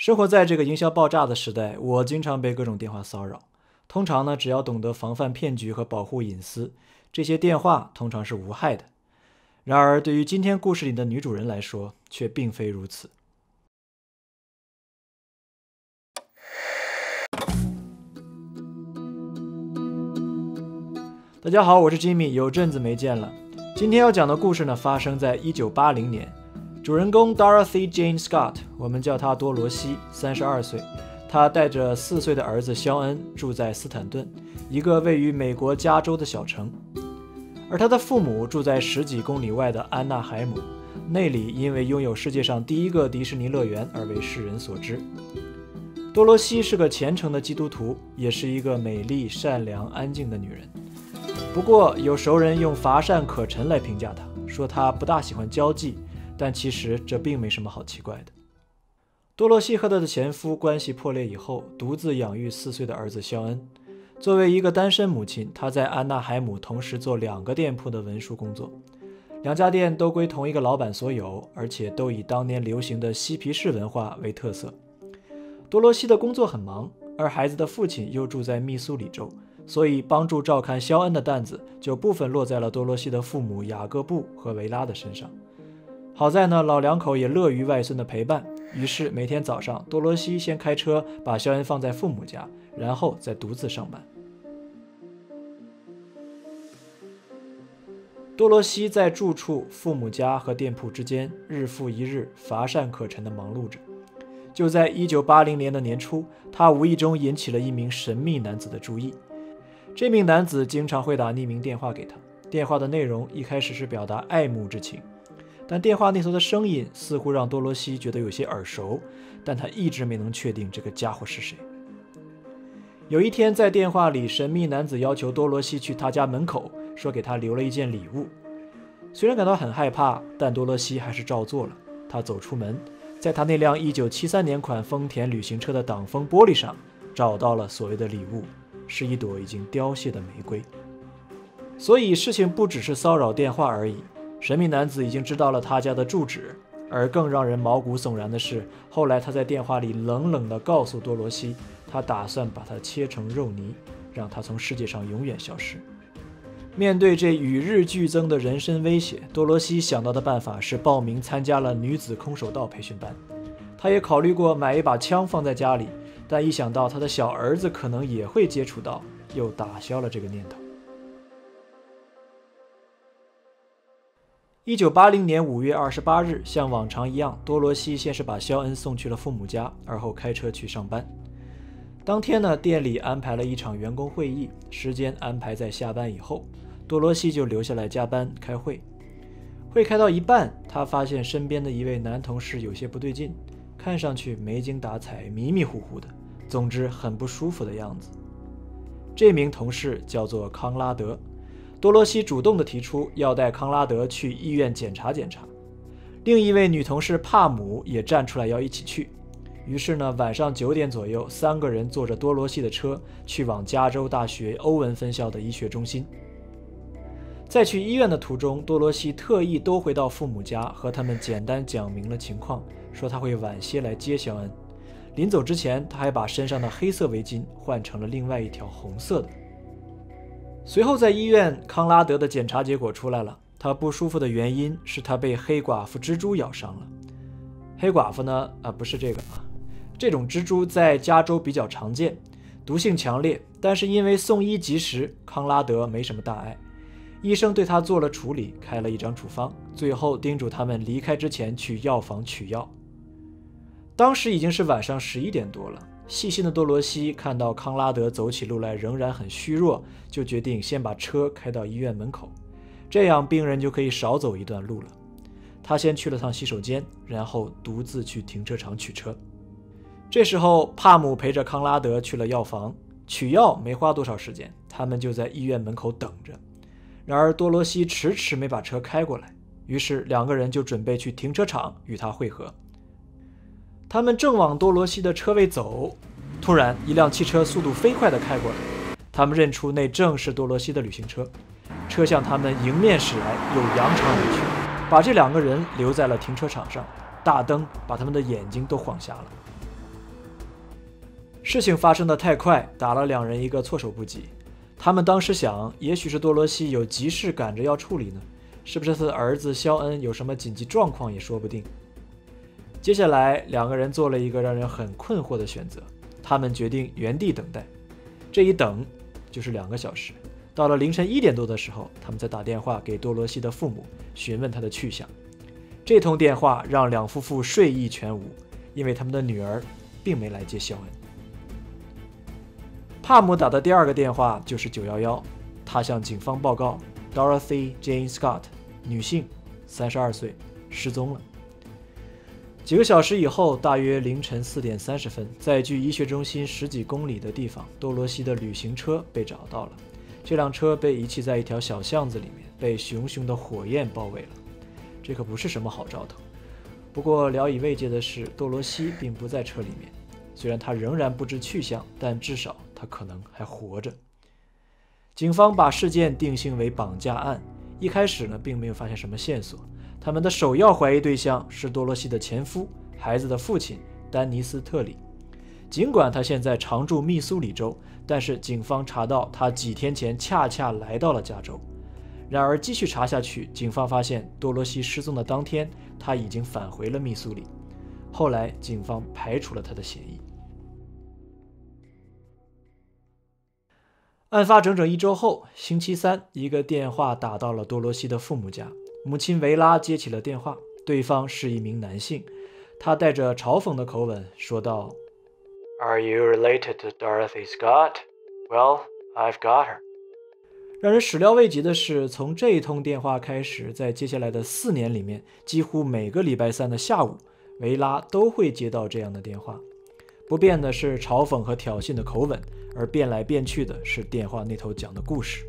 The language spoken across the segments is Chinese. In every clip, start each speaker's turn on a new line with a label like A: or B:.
A: 生活在这个营销爆炸的时代，我经常被各种电话骚扰。通常呢，只要懂得防范骗局和保护隐私，这些电话通常是无害的。然而，对于今天故事里的女主人来说，却并非如此。大家好，我是吉米，有阵子没见了。今天要讲的故事呢，发生在一九八零年。主人公 Dorothy Jane Scott，我们叫她多罗西，三十二岁。她带着四岁的儿子肖恩住在斯坦顿，一个位于美国加州的小城。而她的父母住在十几公里外的安纳海姆，那里因为拥有世界上第一个迪士尼乐园而为世人所知。多罗西是个虔诚的基督徒，也是一个美丽、善良、安静的女人。不过，有熟人用乏善可陈来评价她，说她不大喜欢交际。但其实这并没什么好奇怪的。多罗西和她的前夫关系破裂以后，独自养育四岁的儿子肖恩。作为一个单身母亲，她在安娜海姆同时做两个店铺的文书工作，两家店都归同一个老板所有，而且都以当年流行的嬉皮士文化为特色。多罗西的工作很忙，而孩子的父亲又住在密苏里州，所以帮助照看肖恩的担子就部分落在了多罗西的父母雅各布和维拉的身上。好在呢，老两口也乐于外孙的陪伴，于是每天早上，多罗西先开车把肖恩放在父母家，然后再独自上班。多罗西在住处、父母家和店铺之间日复一日乏善可陈地忙碌着。就在1980年的年初，他无意中引起了一名神秘男子的注意。这名男子经常会打匿名电话给他，电话的内容一开始是表达爱慕之情。但电话那头的声音似乎让多罗西觉得有些耳熟，但他一直没能确定这个家伙是谁。有一天，在电话里，神秘男子要求多罗西去他家门口，说给他留了一件礼物。虽然感到很害怕，但多罗西还是照做了。他走出门，在他那辆1973年款丰田旅行车的挡风玻璃上，找到了所谓的礼物，是一朵已经凋谢的玫瑰。所以，事情不只是骚扰电话而已。神秘男子已经知道了他家的住址，而更让人毛骨悚然的是，后来他在电话里冷冷地告诉多罗西，他打算把他切成肉泥，让他从世界上永远消失。面对这与日俱增的人身威胁，多罗西想到的办法是报名参加了女子空手道培训班。他也考虑过买一把枪放在家里，但一想到他的小儿子可能也会接触到，又打消了这个念头。一九八零年五月二十八日，像往常一样，多罗西先是把肖恩送去了父母家，而后开车去上班。当天呢，店里安排了一场员工会议，时间安排在下班以后，多罗西就留下来加班开会。会开到一半，他发现身边的一位男同事有些不对劲，看上去没精打采、迷迷糊糊的，总之很不舒服的样子。这名同事叫做康拉德。多罗西主动地提出要带康拉德去医院检查检查，另一位女同事帕姆也站出来要一起去。于是呢，晚上九点左右，三个人坐着多罗西的车去往加州大学欧文分校的医学中心。在去医院的途中，多罗西特意都回到父母家，和他们简单讲明了情况，说他会晚些来接肖恩。临走之前，他还把身上的黑色围巾换成了另外一条红色的。随后，在医院，康拉德的检查结果出来了。他不舒服的原因是他被黑寡妇蜘蛛咬伤了。黑寡妇呢？啊，不是这个啊。这种蜘蛛在加州比较常见，毒性强烈。但是因为送医及时，康拉德没什么大碍。医生对他做了处理，开了一张处方，最后叮嘱他们离开之前去药房取药。当时已经是晚上十一点多了。细心的多罗西看到康拉德走起路来仍然很虚弱，就决定先把车开到医院门口，这样病人就可以少走一段路了。他先去了趟洗手间，然后独自去停车场取车。这时候，帕姆陪着康拉德去了药房取药，没花多少时间，他们就在医院门口等着。然而，多罗西迟迟没把车开过来，于是两个人就准备去停车场与他会合。他们正往多罗西的车位走，突然一辆汽车速度飞快地开过来。他们认出那正是多罗西的旅行车，车向他们迎面驶来，又扬长而去，把这两个人留在了停车场上。大灯把他们的眼睛都晃瞎了。事情发生的太快，打了两人一个措手不及。他们当时想，也许是多罗西有急事赶着要处理呢，是不是他的儿子肖恩有什么紧急状况也说不定。接下来，两个人做了一个让人很困惑的选择，他们决定原地等待。这一等就是两个小时。到了凌晨一点多的时候，他们才打电话给多罗西的父母，询问他的去向。这通电话让两夫妇睡意全无，因为他们的女儿并没来接肖恩。帕姆打的第二个电话就是九幺幺，他向警方报告：Dorothy Jane Scott，女性，三十二岁，失踪了。几个小时以后，大约凌晨四点三十分，在距医学中心十几公里的地方，多罗西的旅行车被找到了。这辆车被遗弃在一条小巷子里面，被熊熊的火焰包围了。这可不是什么好兆头。不过聊以慰藉的是，多罗西并不在车里面。虽然他仍然不知去向，但至少他可能还活着。警方把事件定性为绑架案。一开始呢，并没有发现什么线索。他们的首要怀疑对象是多罗西的前夫，孩子的父亲丹尼斯特里。尽管他现在常驻密苏里州，但是警方查到他几天前恰恰来到了加州。然而继续查下去，警方发现多罗西失踪的当天他已经返回了密苏里。后来警方排除了他的嫌疑。案发整整一周后，星期三，一个电话打到了多罗西的父母家。母亲维拉接起了电话，对方是一名男性，他带着嘲讽的口吻说道：“Are you related to Dorothy Scott? Well, I've got her.” 让人始料未及的是，从这一通电话开始，在接下来的四年里面，几乎每个礼拜三的下午，维拉都会接到这样的电话。不变的是嘲讽和挑衅的口吻，而变来变去的是电话那头讲的故事。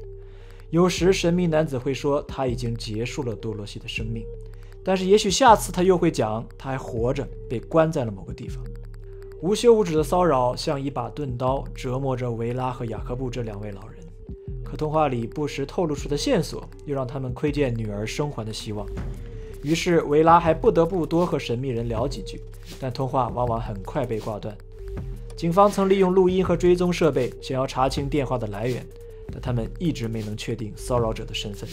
A: 有时神秘男子会说他已经结束了多罗西的生命，但是也许下次他又会讲他还活着，被关在了某个地方。无休无止的骚扰像一把钝刀，折磨着维拉和雅各布这两位老人。可通话里不时透露出的线索，又让他们窥见女儿生还的希望。于是维拉还不得不多和神秘人聊几句，但通话往往很快被挂断。警方曾利用录音和追踪设备，想要查清电话的来源。但他们一直没能确定骚扰者的身份。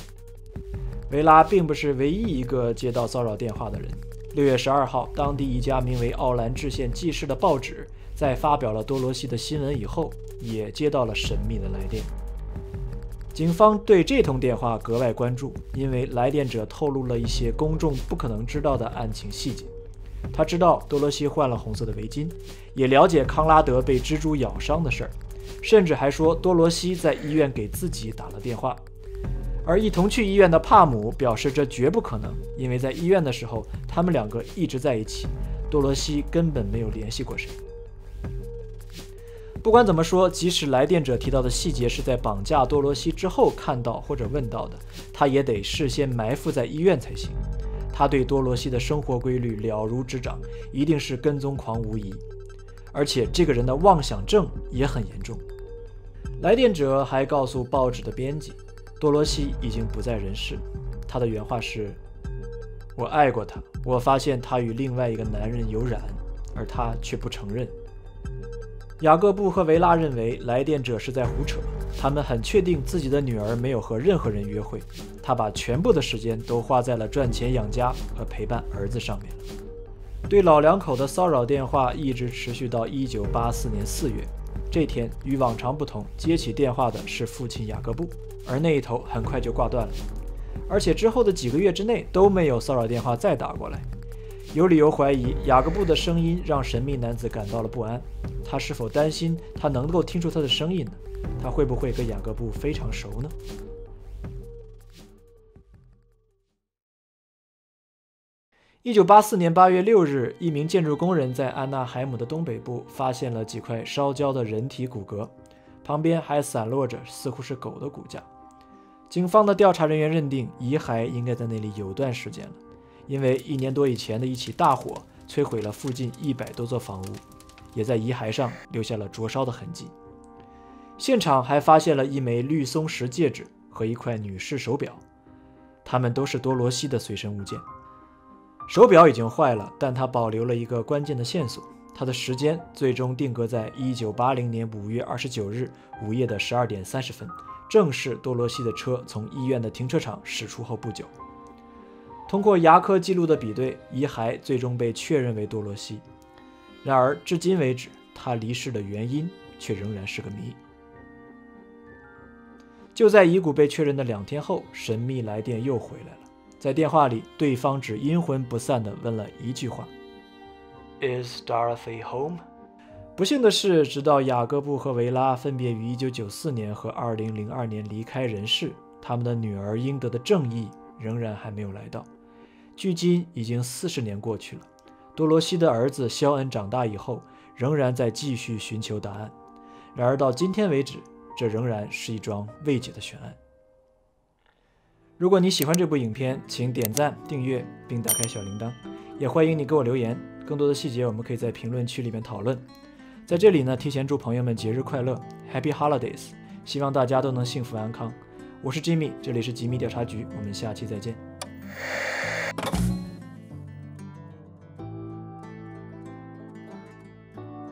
A: 维拉并不是唯一一个接到骚扰电话的人。六月十二号，当地一家名为《奥兰治县纪事》的报纸在发表了多罗西的新闻以后，也接到了神秘的来电。警方对这通电话格外关注，因为来电者透露了一些公众不可能知道的案情细节。他知道多罗西换了红色的围巾，也了解康拉德被蜘蛛咬伤的事儿。甚至还说多罗西在医院给自己打了电话，而一同去医院的帕姆表示这绝不可能，因为在医院的时候他们两个一直在一起，多罗西根本没有联系过谁。不管怎么说，即使来电者提到的细节是在绑架多罗西之后看到或者问到的，他也得事先埋伏在医院才行。他对多罗西的生活规律了如指掌，一定是跟踪狂无疑。而且这个人的妄想症也很严重。来电者还告诉报纸的编辑，多罗西已经不在人世。他的原话是：“我爱过她，我发现她与另外一个男人有染，而她却不承认。”雅各布和维拉认为来电者是在胡扯，他们很确定自己的女儿没有和任何人约会，他把全部的时间都花在了赚钱养家和陪伴儿子上面。对老两口的骚扰电话一直持续到一九八四年四月。这天与往常不同，接起电话的是父亲雅各布，而那一头很快就挂断了。而且之后的几个月之内都没有骚扰电话再打过来。有理由怀疑雅各布的声音让神秘男子感到了不安。他是否担心他能够听出他的声音呢？他会不会跟雅各布非常熟呢？一九八四年八月六日，一名建筑工人在安纳海姆的东北部发现了几块烧焦的人体骨骼，旁边还散落着似乎是狗的骨架。警方的调查人员认定，遗骸应该在那里有段时间了，因为一年多以前的一起大火摧毁了附近一百多座房屋，也在遗骸上留下了灼烧的痕迹。现场还发现了一枚绿松石戒指和一块女士手表，它们都是多罗西的随身物件。手表已经坏了，但他保留了一个关键的线索。它的时间最终定格在1980年5月29日午夜的12点30分，正是多罗西的车从医院的停车场驶出后不久。通过牙科记录的比对，遗骸最终被确认为多罗西。然而，至今为止，他离世的原因却仍然是个谜。就在遗骨被确认的两天后，神秘来电又回来了。在电话里，对方只阴魂不散地问了一句话：“Is Dorothy home？” 不幸的是，直到雅各布和维拉分别于1994年和2002年离开人世，他们的女儿应得的正义仍然还没有来到。距今已经四十年过去了，多罗西的儿子肖恩长大以后，仍然在继续寻求答案。然而到今天为止，这仍然是一桩未解的悬案。如果你喜欢这部影片，请点赞、订阅并打开小铃铛，也欢迎你给我留言。更多的细节我们可以在评论区里面讨论。在这里呢，提前祝朋友们节日快乐，Happy Holidays！希望大家都能幸福安康。我是 Jimmy，，这里是吉米调查局，我们下期再见。